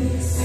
Yes.